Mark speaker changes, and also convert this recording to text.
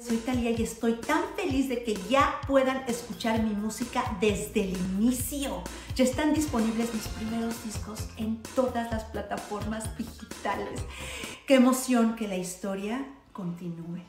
Speaker 1: Soy Talia y estoy tan feliz de que ya puedan escuchar mi música desde el inicio. Ya están disponibles mis primeros discos en todas las plataformas digitales. Qué emoción que la historia continúe.